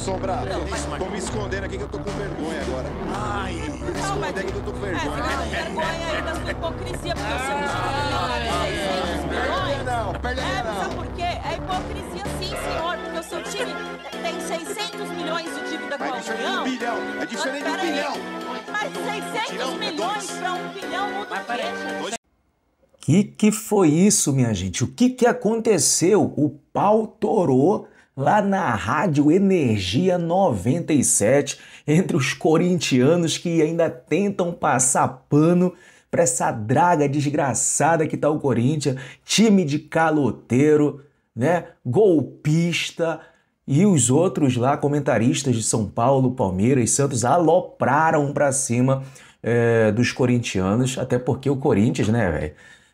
Sombra, Não, tô, me- mas- tô me escondendo aqui que eu tô com vergonha agora. Ai, Me Não, mas- esconder aqui que eu tô com É, vergonha. fica com vergonha aí da sua hipocrisia, porque o seu time tem 600 milhões. Não, perde É, não. sabe por quê? É hipocrisia sim, senhor, porque o seu time tem 600 milhões de dívida com a Mas diferente de um União. bilhão. É diferente de um bilhão. Mas 600 milhões para um bilhão muda o quê? Que que foi isso, minha gente? O que que aconteceu? O pau torou lá na Rádio Energia 97 entre os corintianos que ainda tentam passar pano para essa draga desgraçada que tá o Corinthians, time de caloteiro, né? Golpista e os outros lá comentaristas de São Paulo, Palmeiras, Santos alopraram pra cima é, dos corintianos, até porque o Corinthians, né, velho?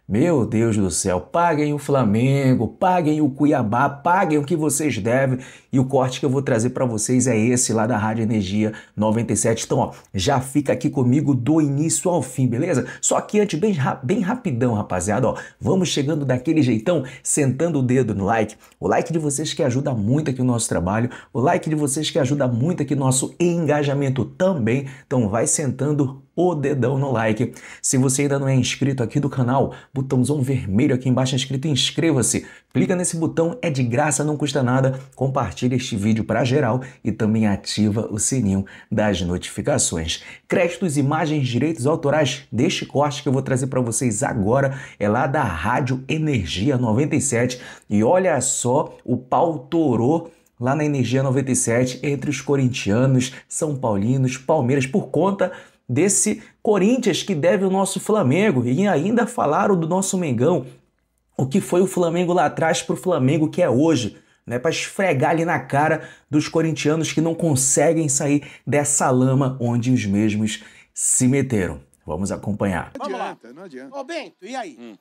Meu Deus do céu, paguem o Flamengo, paguem o Cuiabá, paguem o que vocês devem. E o corte que eu vou trazer para vocês é esse lá da Rádio Energia 97. Então, ó, já fica aqui comigo do início ao fim, beleza? Só que antes, bem, bem rapidão, rapaziada, ó, vamos chegando daquele jeitão, sentando o dedo no like. O like de vocês que ajuda muito aqui o nosso trabalho, o like de vocês que ajuda muito aqui o nosso engajamento também. Então, vai sentando o dedão no like. Se você ainda não é inscrito aqui do canal, botãozão vermelho aqui embaixo escrito inscreva-se. Clica nesse botão, é de graça, não custa nada. Compartilha este vídeo para geral e também ativa o sininho das notificações. Créditos, imagens, direitos autorais deste corte que eu vou trazer para vocês agora é lá da Rádio Energia 97 e olha só o pau torou lá na Energia 97 entre os corintianos, São Paulinos, Palmeiras por conta desse Corinthians que deve o nosso Flamengo e ainda falaram do nosso Mengão, o que foi o Flamengo lá atrás para o Flamengo que é hoje, né, para esfregar ali na cara dos corintianos que não conseguem sair dessa lama onde os mesmos se meteram. Vamos acompanhar. Não Vamos lá. adianta, não adianta. Ô, Bento, e aí? Hum.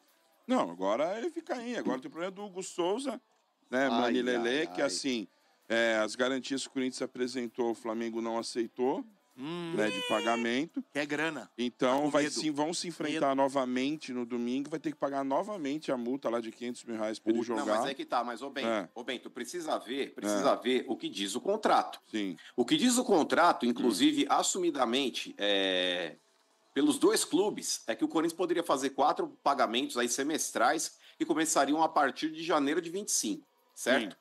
Não, agora ele fica aí. Agora tem o problema do Hugo Souza, né? Ai, Manilele, ai, que assim, é, as garantias que o Corinthians apresentou, o Flamengo não aceitou, né? De pagamento. É grana. Então vai medo. sim, vão se enfrentar novamente no domingo, vai ter que pagar novamente a multa lá de 500 mil reais para ele jogar. Não, mas é que tá, mas ô Bento, É. ô Bento, precisa ver, precisa ver o que diz o contrato. Sim. O que diz o contrato, inclusive, assumidamente, é, pelos dois clubes, é que o Corinthians poderia fazer quatro pagamentos aí semestrais que começariam a partir de janeiro de 25, certo? Sim.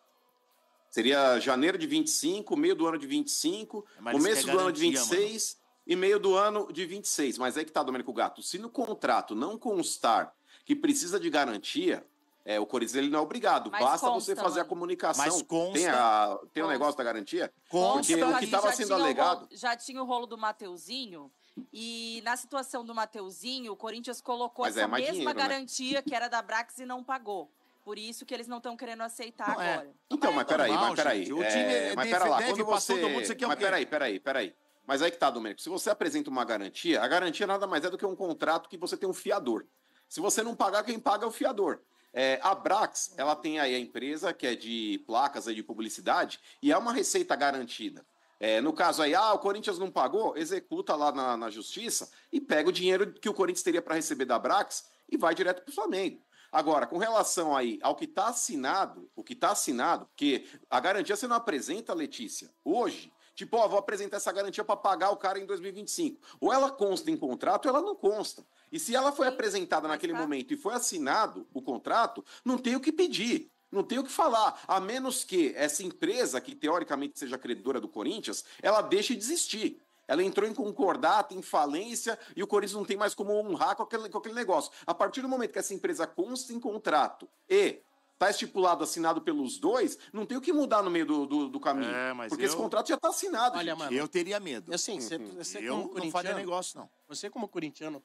Seria janeiro de 25, meio do ano de 25, Mas isso começo é do ano de garantia, 26 e meio do ano de 26. Mas aí que tá, Domênico Gato. Se no contrato não constar que precisa de garantia, é, o Corinthians ele não é obrigado. Mas Basta consta, você fazer a mano. comunicação. Mas consta- tem a, tem o negócio da garantia? Consta Porque o que estava já sendo tinha o alegado. rolo- já tinha o rolo do Mateuzinho. E na situação do Mateuzinho, o Corinthians colocou Mas é essa mais mesma dinheiro, né? garantia que era da Brax e não pagou. Por isso que eles não estão querendo aceitar Não, é. agora. Então, mas peraí, normal, mas peraí. gente. O é, time mas deve- pera lá, quando você... todo mundo, você quer o mas quê? peraí, peraí, peraí. Mas aí que tá, Domênico. Se você apresenta uma garantia, a garantia nada mais é do que um contrato que você tem um fiador. Se você não pagar, quem paga é o fiador. É, a Brax, ela tem aí a empresa que é de placas aí de publicidade e é uma receita garantida. É, no caso aí, ah, o Corinthians não pagou, executa lá na, na justiça e pega o dinheiro que o Corinthians teria para receber da Brax e vai direto para o Flamengo. Agora, com relação aí ao que está assinado, o que está assinado, porque a garantia você não apresenta, Letícia, hoje. Tipo, ó, vou apresentar essa garantia para pagar o cara em 2025. Ou ela consta em contrato, ou ela não consta. E se ela foi apresentada naquele momento e foi assinado o contrato, não tem o que pedir. Não tem o que falar, a menos que essa empresa, que teoricamente seja credora do Corinthians, ela deixe de existir. Ela entrou em concordato, em falência, e o Corinthians não tem mais como honrar com aquele, com aquele negócio. A partir do momento que essa empresa consta em contrato e está estipulado, assinado pelos dois, não tem o que mudar no meio do, do, do caminho. É, mas porque eu- esse contrato já está assinado. Olha, gente. mano, Eu teria medo. assim, você, você eu como não faria negócio, não. você como corintiano,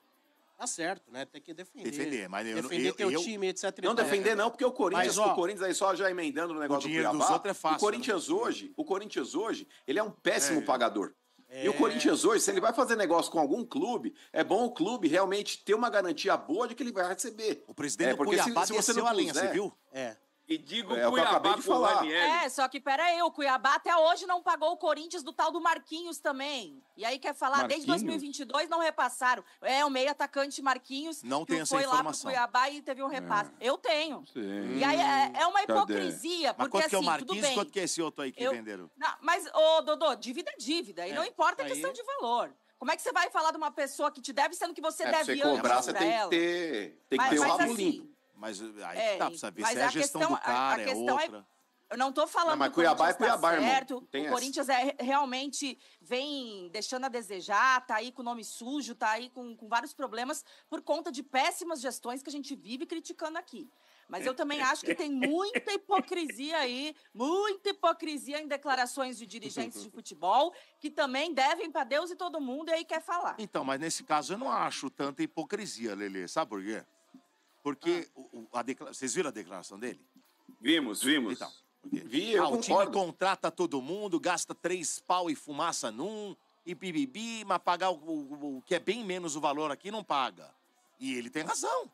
tá certo, né? Tem que defender. Defender, mas eu não- defender eu- teu eu- time, etc. Não defender, não, porque o Corinthians, Mas, ó, o Corinthians aí só já emendando no negócio do dinheiro Cuiabá. dos é fácil, o Corinthians hoje, o Corinthians hoje, ele é um péssimo É. pagador. E É. o Corinthians hoje, se ele vai fazer negócio com algum clube, é bom o clube realmente ter uma garantia boa de que ele vai receber. O presidente É, do porque se- Cuiabá se você não a lenha, você viu? É. E digo É Cuiabá o falar. Ranieri. É, só que pera aí, o Cuiabá até hoje não pagou o Corinthians do tal do Marquinhos também. E aí quer falar, desde Marquinhos? 2022 não repassaram. É, o meio atacante Marquinhos Não que tem essa foi lá pro. Cuiabá e teve um repasse. Eu tenho. Sim. E aí é, é uma Cadê? hipocrisia, Mas porque quanto que é o assim, Marquinhos bem. quanto que é esse outro aí que Eu- venderam? Não, mas, ô, Dodô, dívida é dívida. E É, não importa a aí- questão de valor. Como é que você vai falar de uma pessoa que te deve, sendo que você É, deve você cobrar, antes você pra tem que ela? ter, tem que Mas- ter o mas rabo assim, limpo. Mas uh, aí É, tá, precisa ver se é a gestão questão- do cara, a- a é questão é- outra. Eu não tô falando Não, mas que o Cuiabá é Corinthians tá Cuiabá, irmão. certo. Tem o essa. Corinthians é, realmente vem deixando a desejar, tá aí com o nome sujo, tá aí com, com vários problemas por conta de péssimas gestões que a gente vive criticando aqui. Mas eu também acho que tem muita hipocrisia aí, muita hipocrisia em declarações de dirigentes de futebol que também devem para Deus e todo mundo e aí quer falar. Então, mas nesse caso eu não acho tanta hipocrisia, Lelê. Sabe por quê? Porque Ah. o- a decla- vocês viram a declaração dele? Vimos, vimos. Então, porque- Vi, eu ah, o time contrata todo mundo, gasta três pau e fumaça num, e bibibi, mas pagar o, o- o que é bem menos o valor aqui não paga. E ele tem razão.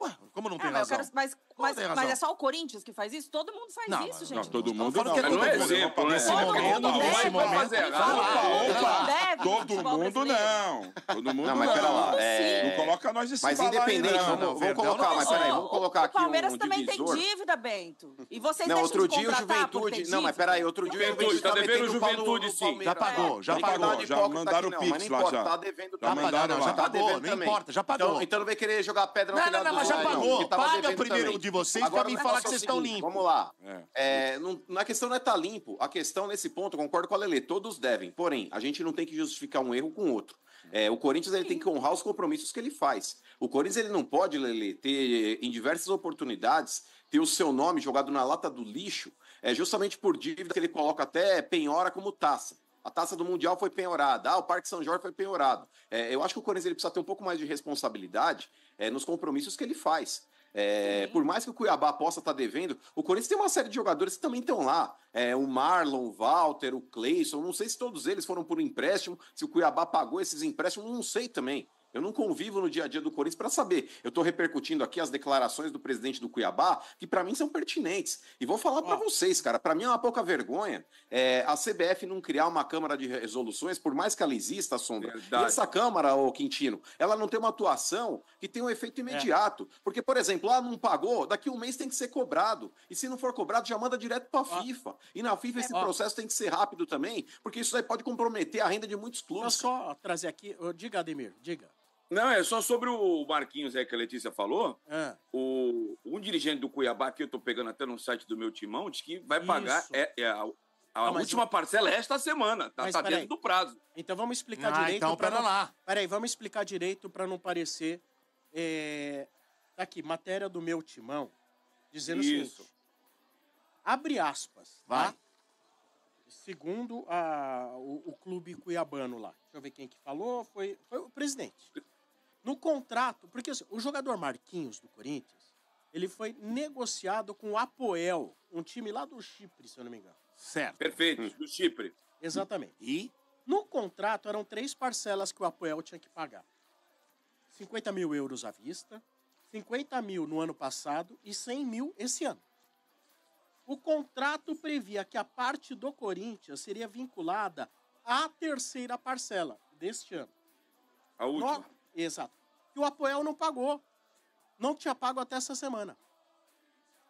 Ué, como não É, tem razão? quero- mas- mas- mas é só o Corinthians que faz isso? Todo mundo faz Não, isso, não, gente. Não, todo mundo não. Mas todo não é mundo. exemplo, né? Nesse Todo momento, mundo nesse deve, mas Opa, todo opa. mundo Todo mundo não. Todo mundo Não, mas não. pera lá. É... Não coloca nós nesse Mas balaio, independente, não. vamos, não, colocar, não mas peraí, vamos colocar o aqui Palmeiras um também tem dívida, Bento. E vocês Não, outro de dia o Juventude. Não, mas peraí, outro dia o Juventude, Juventude tá tá devendo o Juventude, sim. Palmeiras. Já pagou, já Não pagou. de Já mandaram o não, mas Pix não lá já. tá devendo também. mandaram já. Tá pagou, devendo não importa, já pagou. Então, então não vai querer jogar pedra no Não, não, telhado não, do mas já não, pagou. Paga primeiro. De vocês Agora, pra mim falar que vocês estão limpos. Vamos lá. É. É, não, é questão não é estar limpo. A questão nesse ponto, eu concordo com a Lelê, todos devem. Porém, a gente não tem que justificar um erro com outro. É, o Corinthians ele tem que honrar os compromissos que ele faz. O Corinthians ele não pode, Lelê, ter em diversas oportunidades ter o seu nome jogado na lata do lixo, é justamente por dívida que ele coloca até penhora como taça. A taça do Mundial foi penhorada. Ah, o Parque São Jorge foi penhorado. É, eu acho que o Corinthians ele precisa ter um pouco mais de responsabilidade é, nos compromissos que ele faz. É, por mais que o Cuiabá possa estar devendo, o Corinthians tem uma série de jogadores que também estão lá. É, o Marlon, o Walter, o Cleison, não sei se todos eles foram por empréstimo, se o Cuiabá pagou esses empréstimos, não sei também. Eu não convivo no dia a dia do Corinthians para saber. Eu estou repercutindo aqui as declarações do presidente do Cuiabá, que para mim são pertinentes. E vou falar para vocês, cara, para mim é uma pouca vergonha é, a CBF não criar uma Câmara de Resoluções, por mais que ela exista, Sombra. Verdade. E essa Câmara, ô Quintino, ela não tem uma atuação que tem um efeito imediato. Porque, por exemplo, lá não pagou, daqui um mês tem que ser cobrado. E se não for cobrado, já manda direto para a FIFA. E na FIFA esse Ó. processo tem que ser rápido também, porque isso aí pode comprometer a renda de muitos Deixa eu clubes. só trazer aqui. Diga, Ademir, diga. Não, é só sobre o Marquinhos aí que a Letícia falou. Ah, O, um dirigente do Cuiabá, que eu tô pegando até no site do meu timão, diz que vai pagar. É, é a a Não, última o- parcela é esta semana. Tá, tá dentro do prazo. então vamos explicar Ah, direito. então pra pera não... lá. Peraí, vamos explicar direito para não parecer. É... Tá aqui, matéria do meu timão, dizendo Isso. o seguinte. Abre aspas, Vai. tá? Segundo a, o, o clube cuiabano lá. Deixa eu ver quem que falou. Foi, foi o presidente. No contrato, porque assim, o jogador Marquinhos do Corinthians, ele foi negociado com o Apoel, um time lá do Chipre, se eu não me engano. Certo. Perfeito, do Chipre. Exatamente. E No contrato eram três parcelas que o Apoel tinha que pagar: 50 mil euros à vista, 50 mil no ano passado e 100 mil esse ano. O contrato previa que a parte do Corinthians seria vinculada à terceira parcela deste ano. A última. No- Exato. E o Apoel não pagou. Não tinha pago até essa semana.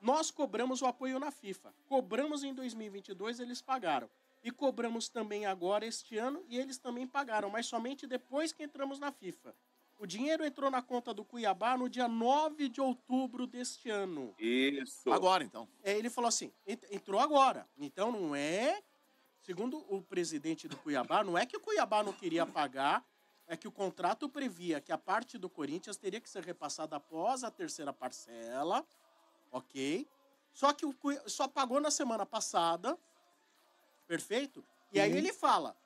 Nós cobramos o apoio na FIFA. Cobramos em 2022, eles pagaram. E cobramos também agora este ano e eles também pagaram, mas somente depois que entramos na FIFA. O dinheiro entrou na conta do Cuiabá no dia 9 de outubro deste ano. Isso. agora então. É, ele falou assim: "Ent- entrou agora. Então não é. Segundo o presidente do Cuiabá, não é que o Cuiabá não queria pagar, é que o contrato previa que a parte do Corinthians teria que ser repassada após a terceira parcela, ok? Só que o só pagou na semana passada, perfeito? E aí ele fala: "Pô,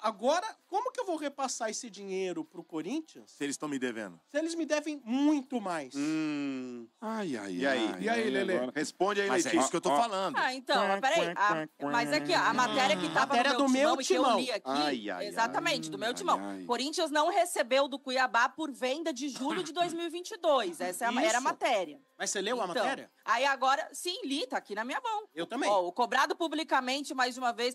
agora, como que eu vou repassar esse dinheiro pro Corinthians Se eles estão me devendo. se eles me devem muito mais? Hum, Ai, ai, E aí? ai, E aí, Lelê? agora- responde aí, Mas é Letícia. isso que eu tô falando. Ah, então, mas peraí. a- mas aqui, ó, a matéria que tava Matéria no do meu meu timão, e que eu timão. li aqui, Ai, ai, exatamente, do meu ai, timão. ai. Corinthians não recebeu do Cuiabá por venda de julho de 2022. Essa é a- era a matéria. Mas você leu a Então, matéria? Aí agora, sim, li, tá aqui na minha mão. Eu também. Ó, o cobrado publicamente mais uma vez.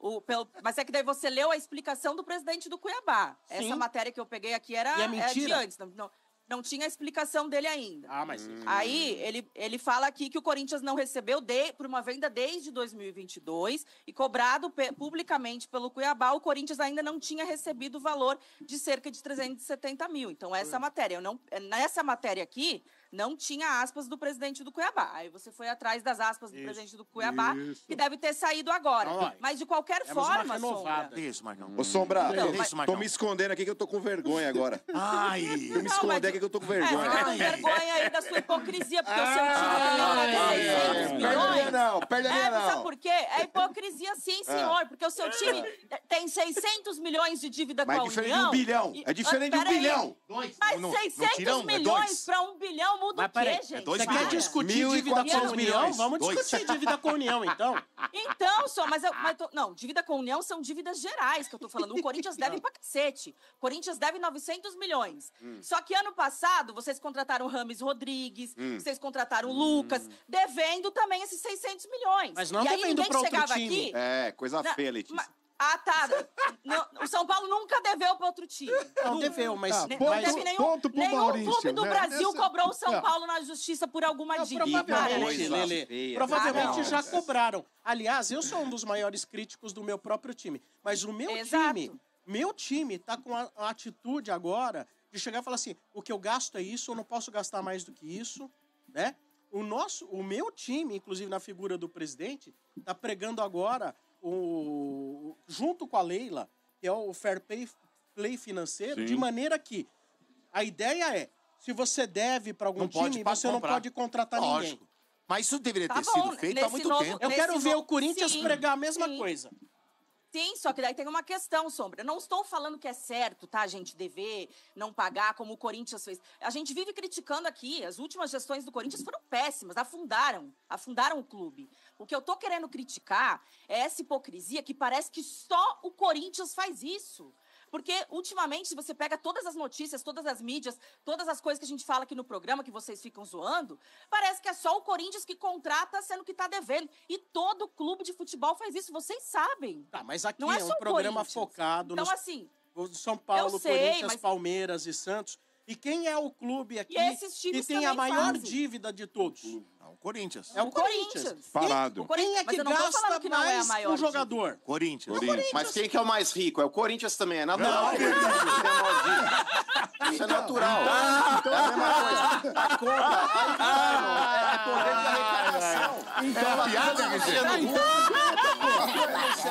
O, pelo, mas é que daí você leu a explicação do presidente do Cuiabá. Sim. Essa matéria que eu peguei aqui era, E é era de mentira? antes. Não, não, não tinha a explicação dele ainda. Ah, mas. Aí ele, ele fala aqui que o Corinthians não recebeu de- por uma venda desde 2022 e cobrado pe- publicamente pelo Cuiabá, o Corinthians ainda não tinha recebido o valor de cerca de 370 mil. Então, essa matéria, eu não, nessa matéria aqui, não tinha aspas do presidente do Cuiabá. Aí você foi atrás das aspas do Isso, presidente do Cuiabá, isso. que deve ter saído agora. Mas de qualquer Temos uma forma. Sombra, Isso, Marcão. Ô, Sombra, Então, tô- mas- Marcão. me escondendo aqui que eu tô com vergonha agora. Ai. Tô me mas- aqui que eu tô com É, vergonha. fica com vergonha aí da sua hipocrisia, porque o seu time Ah, deve é, 600 é, milhões. Perde a minha não, perde a É, minha sabe não. por quê? É hipocrisia sim, senhor. Porque o seu time tem 600 milhões de dívida Mas é com a diferente União. de um bilhão. É diferente de um Ah, bilhão. Mas Não- não 600 tiram, é milhões para um bilhão muda Mas o quê, peraí, gente? é dois Você quer discutir 1.400 dívida com a União? milhões. Vamos Dois. discutir dívida com a União, então. Então, só, mas, eu, mas tô- não, dívida com a União são dívidas gerais que eu tô falando. O Corinthians deve pra cacete. O Corinthians deve 900 milhões. Hum. Só que ano passado, vocês contrataram o Rames Rodrigues, Hum. vocês contrataram o Lucas, devendo também esses 600 milhões. Mas não e aí devendo ninguém pra outro chegava time. aqui... É, coisa Na- feia, Letícia. Ma- Ah, tá. Não, o São Paulo nunca deveu para outro time. Não deveu, mas. Tá, ponto- Não teve nenhum, ponto pro nenhum Maurício, clube do né? Brasil Essa- cobrou o São. Paulo na justiça por alguma Não, dívida. provavelmente, coisa Lele. Provavelmente Ah, já cobraram. Aliás, eu sou um dos maiores críticos do meu próprio time. Mas o meu Exato. time, meu time tá com a, a atitude agora de chegar e falar assim: o que eu gasto é isso, eu não posso gastar mais do que isso, né? O nosso, o meu time, inclusive na figura do presidente, tá pregando agora o junto com a Leila, que é o fair play, play financeiro, de maneira que a ideia é, se você deve para algum Não time, você não comprar. pode contratar ninguém. Lógico. Mas isso deveria Tá ter bom, sido feito há muito novo- tempo. Eu quero ver no- o Corinthians Sim, pregar a mesma sim. coisa. Sim, só que daí tem uma questão, Sombra. Eu não estou falando que é certo, tá, gente, dever, não pagar, como o Corinthians fez. A gente vive criticando aqui. As últimas gestões do Corinthians foram péssimas, afundaram, afundaram o clube. O que eu tô querendo criticar é essa hipocrisia que parece que só o Corinthians faz isso. Porque, ultimamente, se você pega todas as notícias, todas as mídias, todas as coisas que a gente fala aqui no programa, que vocês ficam zoando, parece que é só o Corinthians que contrata sendo que tá devendo. E todo clube de futebol faz isso, vocês sabem. Tá, mas aqui Não é é, um programa focado Então, nos assim, São Paulo, sei, Corinthians, mas- Palmeiras e Santos. E quem é o clube aqui que tem a maior fazem. dívida de todos? Não, Corinthians. É o O Corinthians. Corinthians. Parado. O Corinthians- Quem é mas que não gasta que não é a mais maior com o jogador? Corinthians. Mas quem que é o mais rico? É o Corinthians também, é natural. Não. Isso é maldito. Isso é natural. É a mesma coisa. A conta, tá, irmão. É poder de arrecadação. Então, piada, é o maior que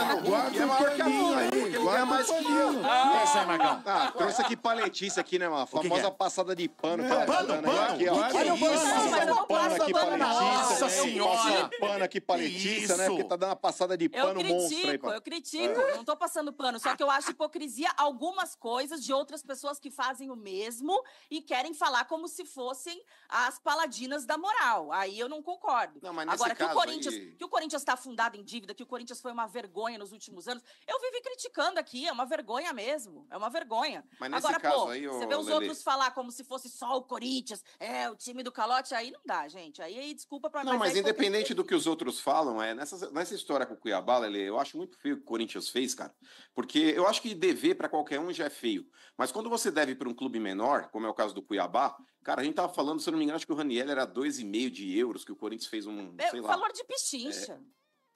a paninho minha, aí, guarda mais que eu. Essa aí, Marcão. Ah, trouxe aqui pra Letícia aqui, né, mano? que Famosa é? passada de pano. É, tá pano, pano, guarda Olha o pano. não pano passo aqui pra. Letícia. Nossa né? senhora. Pano aqui pra Que Letícia, né? Porque tá dando uma passada de pano monstro aí. eu critico, não tô passando pano. Só que eu acho hipocrisia algumas coisas de outras pessoas que fazem o mesmo e querem falar como se fossem as paladinas da moral. Aí eu não concordo. Não, mas nesse Agora, que o Corinthians, aí- que o Corinthians está afundado em dívida, que o Corinthians foi uma vergonha nos últimos anos, eu vivi criticando aqui, é uma vergonha mesmo. É uma vergonha. Mas nesse Agora, caso pô, aí, você vê os Lelê. outros falar como se fosse só o Corinthians, é, o time do calote, aí não dá, gente. Aí, aí desculpa pra Não, mas é independente do que os outros falam, é, nessa, nessa história com o Cuiabá, Lele, eu acho muito feio o que o Corinthians fez, cara. Porque eu acho que dever pra qualquer um já é feio. Mas quando você deve pra um clube menor, como é o caso do Cuiabá, cara, a gente tava falando, se eu não me engano, acho que o Raniel era 2,5 de euros, que o Corinthians fez um, É, sei lá. valor de pichincha.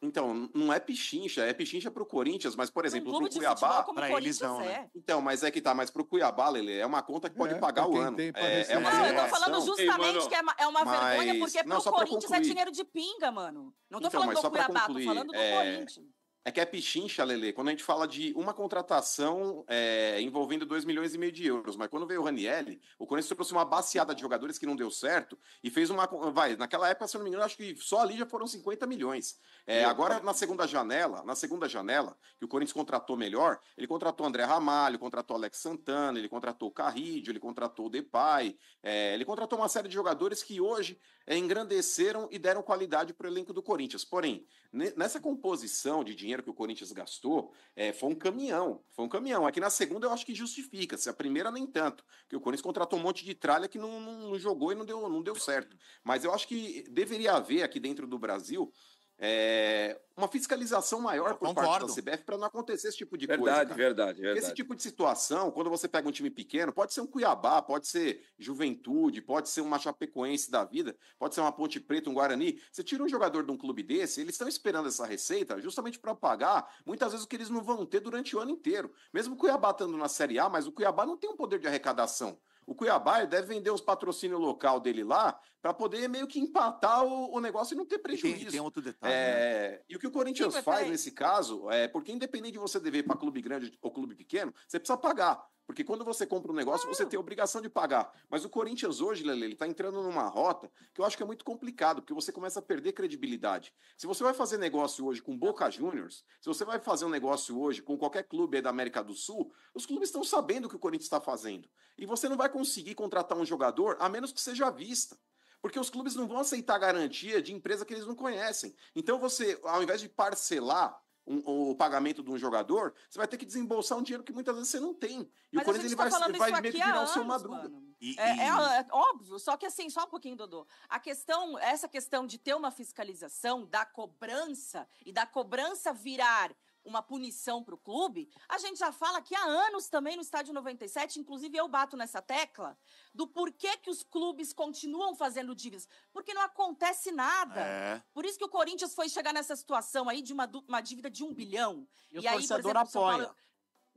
Então, não é pichincha, é pichincha pro Corinthians, mas, por exemplo, um pro Cuiabá. pra eles não, né? é. Então, mas é que tá, mas pro Cuiabá, Lele, é uma conta que pode É, pagar o ano. tem É, é uma Não, eu tô falando justamente mano, que é uma, é uma mas- vergonha, porque não, pro Corinthians é dinheiro de pinga, mano. Não tô Então, falando do Cuiabá, concluir, tô falando do é, Corinthians. É que é pichincha, Lele, quando a gente fala de uma contratação é, envolvendo 2 milhões e meio de euros. Mas quando veio o Ranielli, o Corinthians trouxe uma baseada de jogadores que não deu certo e fez uma. Vai, naquela época, se eu não me engano, acho que só ali já foram 50 milhões. É, agora, na segunda janela, na segunda janela, que o Corinthians contratou melhor, ele contratou André Ramalho, contratou Alex Santana, ele contratou o Carrídio, ele contratou o Depay, é, ele contratou uma série de jogadores que hoje é, engrandeceram e deram qualidade para o elenco do Corinthians. Porém, ne- nessa composição de dinheiro que o Corinthians gastou, é, foi um caminhão. Foi um caminhão. Aqui na segunda eu acho que justifica. Se a primeira, nem tanto. Porque o Corinthians contratou um monte de tralha que não, não- não jogou e não deu, não deu certo. Mas eu acho que deveria haver aqui dentro do Brasil. É, uma fiscalização maior Eu por concordo. parte da CBF para não acontecer esse tipo de coisa. Verdade, cara. verdade, Porque Esse verdade. tipo de situação, quando você pega um time pequeno, pode ser um Cuiabá, pode ser Juventude, pode ser uma Chapecoense da vida, pode ser uma Ponte Preta, um Guarani. Você tira um jogador de um clube desse, eles estão esperando essa receita justamente para pagar muitas vezes o que eles não vão ter durante o ano inteiro. Mesmo o Cuiabá estando na Série A, mas o Cuiabá não tem um poder de arrecadação. O Cuiabá deve vender os patrocínios local dele lá para poder meio que empatar o, o negócio e não ter prejuízo. tem, tem outro detalhe, né? É, E o que o Corinthians Sim, faz nesse caso é porque, independente de você dever para clube grande ou clube pequeno, você precisa pagar. Porque quando você compra um negócio, você tem a obrigação de pagar. Mas o Corinthians hoje, Lele, ele tá entrando numa rota que eu acho que é muito complicado, porque você começa a perder credibilidade. Se você vai fazer negócio hoje com Boca Juniors, se você vai fazer um negócio hoje com qualquer clube da América do Sul, os clubes estão sabendo o que o Corinthians está fazendo. E você não vai conseguir contratar um jogador a menos que seja à vista. Porque os clubes não vão aceitar garantia de empresa que eles não conhecem. Então você, ao invés de parcelar um- o pagamento de um jogador, você vai ter que desembolsar um dinheiro que muitas vezes você não tem. E Mas o Corinthians ele vai, tá vai isso meio aqui que virar o seu anos, madruga. E- É, e- é- é óbvio, só que assim, só um pouquinho, Dodô. A questão, essa questão de ter uma fiscalização da cobrança e da cobrança virar uma punição para o clube, a gente já fala aqui há anos também no Estádio 97, inclusive eu bato nessa tecla, do porquê que os clubes continuam fazendo dívidas. Porque não acontece nada. É. Por isso que o Corinthians foi chegar nessa situação aí de uma, uma dívida de um bilhão. E o aí, por torcedor exemplo, o São Paulo- apoia.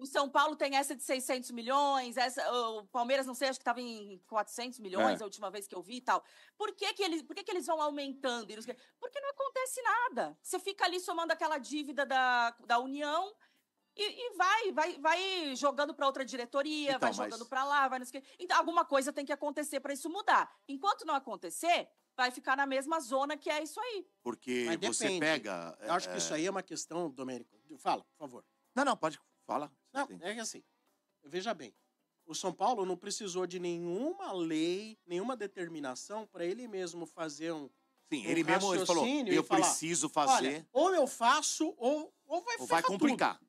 O São Paulo tem essa de 600 milhões, essa, o Palmeiras, não sei, acho que estava em 400 milhões É. a última vez que eu vi e tal. Por que, que, eles, por que, que eles vão aumentando? e? Porque não acontece nada. Você fica ali somando aquela dívida da, da União e, e vai, vai, vai jogando para outra diretoria, Então, vai mas- jogando para lá, vai não sei o quê. Então, alguma coisa tem que acontecer para isso mudar. Enquanto não acontecer, vai ficar na mesma zona que é isso aí. Porque Mas você depende. pega. Eu acho que é, isso aí é uma questão, Domênico. Fala, por favor. Não, não, pode. Fala. Não, é que assim, veja bem, o São Paulo não precisou de nenhuma lei, nenhuma determinação para ele mesmo fazer um. Sim, um ele mesmo ele falou: eu falar, preciso Olha, fazer, ou eu faço, ou, ou vai ou vai complicar.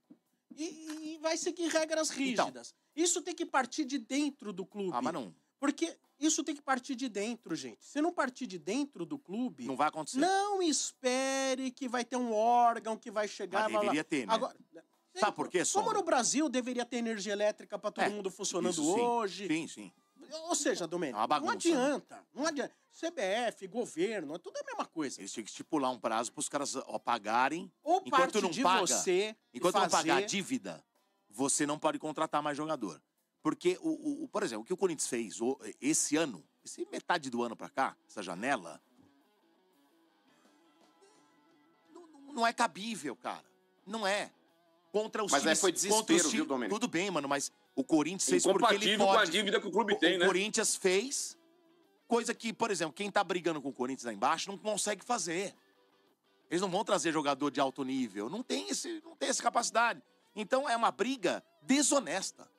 E, e vai seguir regras Então. rígidas. Isso tem que partir de dentro do clube. Ah, mas não, Porque isso tem que partir de dentro, gente. Se não partir de dentro do clube, não vai acontecer. não espere que vai ter um órgão que vai chegar mas vai lá. deveria ter, né? Agora, Sabe por quê, Como Sombra? no Brasil deveria ter energia elétrica para todo É, mundo funcionando Isso sim. hoje. Sim, sim. Ou seja, Domênico, É não né? adianta. Não adianta. CBF, governo, é tudo a mesma coisa. Eles tinham que estipular um prazo para os caras pagarem. Ou Enquanto parte não de paga, você Enquanto não fazer... pagar a dívida, você não pode contratar mais jogador. Porque, o, o- por exemplo, o que o Corinthians fez esse ano, esse metade do ano pra cá, essa janela, não, não- não é cabível, cara. Não é. Contra os Mas times, foi contra os desespero, times- viu, Domênico? Tudo bem, mano, mas o Corinthians fez porque ele Incompatível com a pode. dívida que o clube O- tem, o né? Corinthians fez coisa que, por exemplo, quem tá brigando com o Corinthians lá embaixo não consegue fazer. Eles não vão trazer jogador de alto nível, não tem, esse, não tem essa capacidade. Então é uma briga desonesta.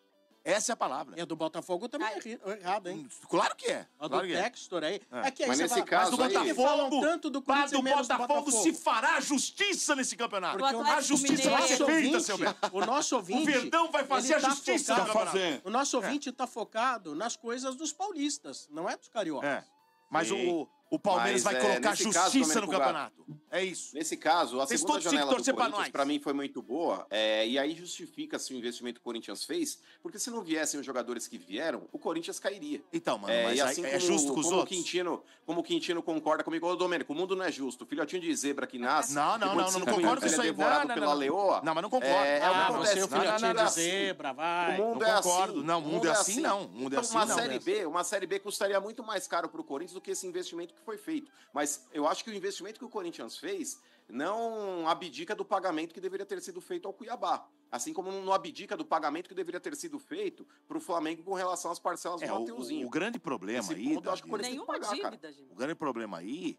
Essa é a palavra. E a do Botafogo também é errado, hein? Claro que é. A do Claro que é. Textor aí. É. É que aí Mas você nesse fala, caso mas do aí- Botafogo tanto do Mas Corinthians do do Botafogo, Botafogo. se fará justiça nesse campeonato. Porque o a justiça vai ser feita, seu Beto. o nosso ouvinte... O Verdão vai fazer a tá justiça focado- campeonato. fazer. O nosso ouvinte está focado nas coisas dos paulistas, não é dos cariocas. É. Mas Sim. o, o Palmeiras Mas, vai é, colocar justiça caso, no campeonato. É isso. Nesse caso, a Vocês segunda janela do Corinthians, para mim, foi muito boa. é, e aí justifica-se o investimento que o Corinthians fez, porque se não viessem os jogadores que vieram, o Corinthians cairia. Então, mano, É, mas aí assim é como, justo com os como o outros? Quintino, como o Quintino concorda comigo, ô Domênico, o mundo não é justo. O filhotinho de zebra que nasce. Não, não, não, não, não concordo com minutos, isso aí. é devorado Não, não, pela leoa. Não, mas não concordo. É, é o acontece. você é o filhotinho é de assim. zebra, vai. O mundo Não é concordo. assim. Não, o mundo é assim, não. O é Então, uma série B, uma série B custaria muito mais caro para o Corinthians do que esse investimento que foi feito. Mas eu acho que o investimento que o Corinthians fez não abdica do pagamento que deveria ter sido feito ao Cuiabá. Assim como não abdica do pagamento que deveria ter sido feito para o Flamengo com relação às parcelas do É, o, Mateuzinho. o grande problema Esse aí, ponto acho que o Nenhuma pagar, cara. dívida, gente. o grande problema aí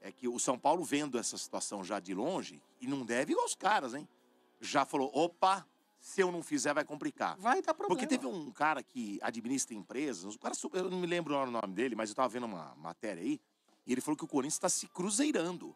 é que o São Paulo vendo essa situação já de longe, e não deve igual os caras, hein? Já falou, opa, se eu não fizer vai complicar. Vai dar problema. Porque teve um cara que administra empresas, o cara, super- eu não me lembro o nome dele, mas eu tava vendo uma matéria aí, E ele falou que o Corinthians está se cruzeirando.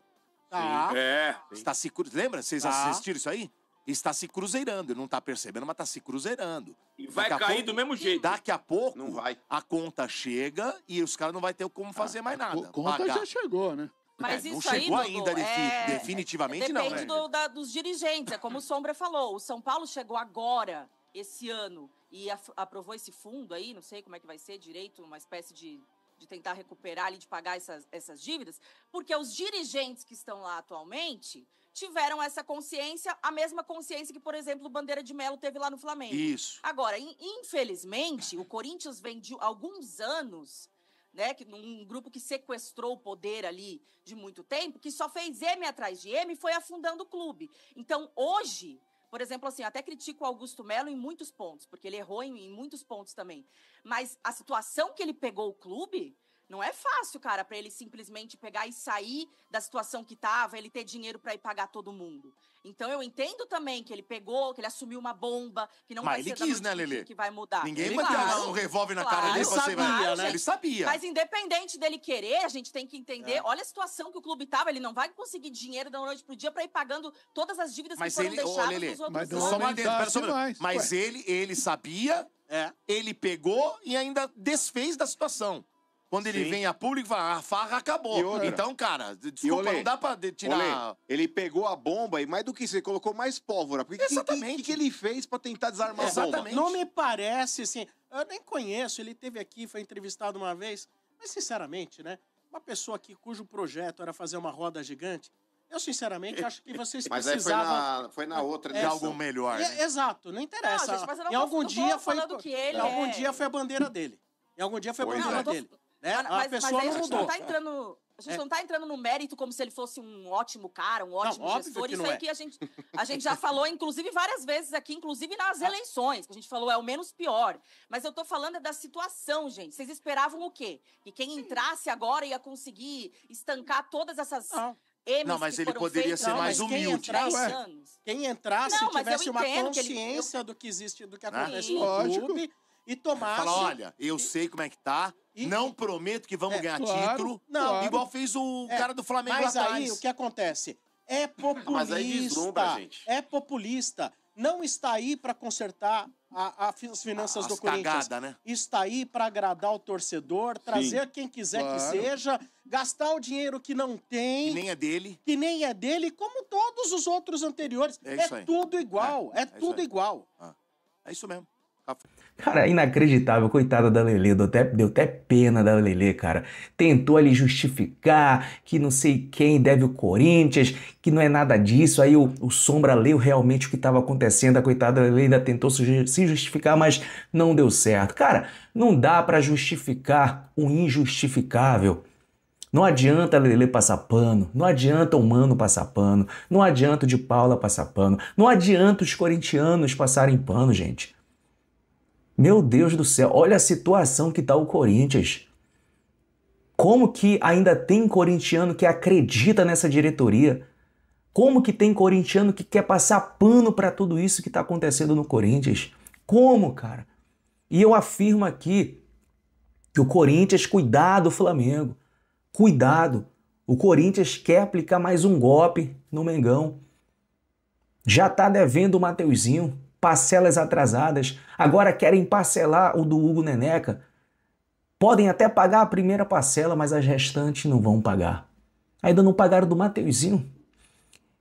Tá. É. Está se cru... Lembra? Vocês Tá. assistiram isso aí? Está se cruzeirando. Ele não está percebendo, mas está se cruzeirando. E vai Daqui a cair pouco- do mesmo jeito. Daqui a pouco, Não vai. a conta chega e os caras não vai ter como fazer mais nada. Co- Conta Pagar. já chegou, né? Mas É, não aí, chegou Dudu, ainda defi- é- definitivamente, não, Depende né? do- da- dos dirigentes, é como o Sombra falou. O São Paulo chegou agora, esse ano, e aprovou esse fundo aí, não sei como é que vai ser direito, uma espécie de, de tentar recuperar ali, de pagar essas, essas dívidas, porque os dirigentes que estão lá atualmente tiveram essa consciência, a mesma consciência que, por exemplo, o Bandeira de Melo teve lá no Flamengo. Isso. Agora, in- infelizmente, o Corinthians vem de alguns anos, né, que um grupo que sequestrou o poder ali de muito tempo, que só fez M atrás de M e foi afundando o clube. Então, hoje, por exemplo, assim, até critico o Augusto Melo em muitos pontos, porque ele errou em, em muitos pontos também. Mas a situação que ele pegou o clube não é fácil, cara, para ele simplesmente pegar e sair da situação que tava, ele ter dinheiro para ir pagar todo mundo. Então eu entendo também que ele pegou, que ele assumiu uma bomba, que não Mas vai ele ser da quis, noite né, Lelê? que vai mudar. Ninguém Ele vai ter claro, um revólver na cara claro, dele e você vai. sabia, né? Ele sabia. Mas independente dele querer, a gente tem que entender. É. Olha a situação que o clube tava. Ele não vai conseguir dinheiro da noite pro dia para ir pagando todas as dívidas Mas que foram ele, ô, deixadas Lelê, nos outros mas só uma pera só um mais, Mas ele, ele sabia, É. ele pegou e ainda desfez da situação. Quando ele Sim. vem a público fala, a farra acabou. Então, cara, desculpa, Olê, não dá pra tirar... Olê, ele pegou a bomba e mais do que isso, ele colocou mais pólvora. Porque o que, Exatamente. que, que ele fez pra tentar desarmar a bomba? Exatamente. Não me parece, assim. Eu nem conheço, ele teve aqui, foi entrevistado uma vez. Mas, sinceramente, né? Uma pessoa aqui cujo projeto era fazer uma roda gigante. Eu, sinceramente, acho que vocês Mas aí foi precisavam. na, foi na outra de edição. algo melhor, É, né? exato, não interessa. Não, gente, mas eu não em algum dia foi. que ele em algum é- dia foi a bandeira dele. Em algum dia foi a bandeira é. Dele. Né? Mas, a mas pessoa aí a não gente mudou. não tá entrando. A gente É. não tá entrando no mérito como se ele fosse um ótimo cara, um ótimo óbvio gestor. Isso não aí é. que a gente, a gente já falou, inclusive, várias vezes aqui, inclusive nas eleições, que a gente falou é o menos pior. Mas eu tô falando é da situação, gente. Vocês esperavam o quê? Que quem entrasse agora ia conseguir estancar todas essas Não. M's Não, mas ele poderia feitas ser nos mais humilde. 10 Ué. anos. Quem entrasse Não, mas eu tivesse uma entendo que ele- consciência do que existe, do que Né? acontece no Lógico. clube e tomasse. Fala, olha, eu sei como é que tá, E- não prometo que vamos É, ganhar claro, título, Não. igual fez o É, cara do Flamengo Mas lá aí o que acontece? É populista. Mas aí deslumbra, gente. É populista. Não está aí para consertar a- a as finanças do As Corinthians. cagada, né? Está aí para agradar o torcedor, trazer quem quiser claro. que seja, gastar o dinheiro que não tem, E nem é dele. que nem é dele, como todos os outros anteriores. É É, tudo igual. É, isso tudo aí. igual. É isso mesmo. Cara, inacreditável, coitada da Lelê, deu até, deu até pena da Lelê, cara. Tentou ali justificar que não sei quem deve o Corinthians, que não é nada disso. Aí o, o Sombra leu realmente o que estava acontecendo, a coitada da Lelê ainda tentou se ju- se justificar, mas não deu certo. Cara, não dá pra justificar o injustificável. Não adianta a Lelê passar pano, não adianta o Mano passar pano, não adianta o de Paula passar pano, não adianta os corintianos passarem pano, gente. Meu Deus do céu, olha a situação que tá o Corinthians. Como que ainda tem corintiano que acredita nessa diretoria? Como que tem corintiano que quer passar pano para tudo isso que tá acontecendo no Corinthians? Como, cara? E eu afirmo aqui que o Corinthians, cuidado, Flamengo. Cuidado. O Corinthians quer aplicar mais um golpe no Mengão. Já tá devendo o Mateuzinho, parcelas atrasadas. Agora querem parcelar o do Hugo Neneca. Podem até pagar a primeira parcela, mas as restantes não vão pagar. Ainda não pagaram do Mateuzinho.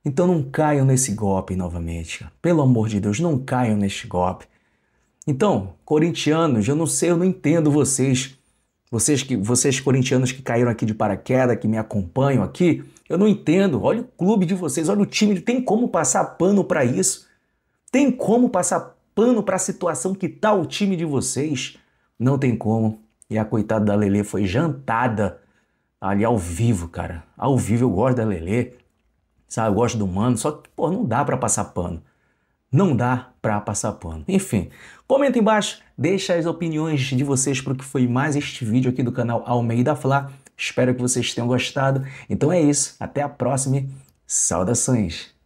Então não caiam nesse golpe novamente. Pelo amor de Deus, não caiam neste golpe. Então, corintianos, eu não sei, eu não entendo vocês. Vocês que vocês corintianos que caíram aqui de paraquedas, que me acompanham aqui, eu não entendo. Olha o clube de vocês, olha o time, tem como passar pano para isso? Tem como passar pano para a situação que tá o time de vocês? Não tem como. E a coitada da Lelê foi jantada ali ao vivo, cara. Ao vivo eu gosto da Lelê. Sabe, eu gosto do mano, só que, pô, não dá para passar pano. Não dá para passar pano. Enfim, comenta embaixo, deixa as opiniões de vocês para o que foi mais este vídeo aqui do canal Almeida Fla. Espero que vocês tenham gostado. Então é isso, até a próxima. Saudações.